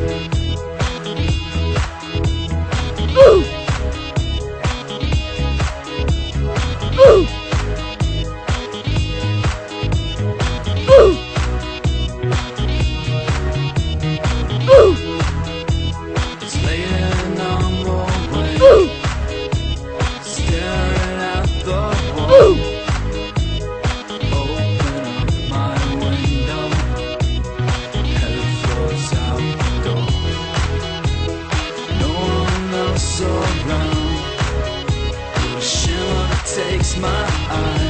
Woo! Woo! Woo! around. A shimmer takes my eyes.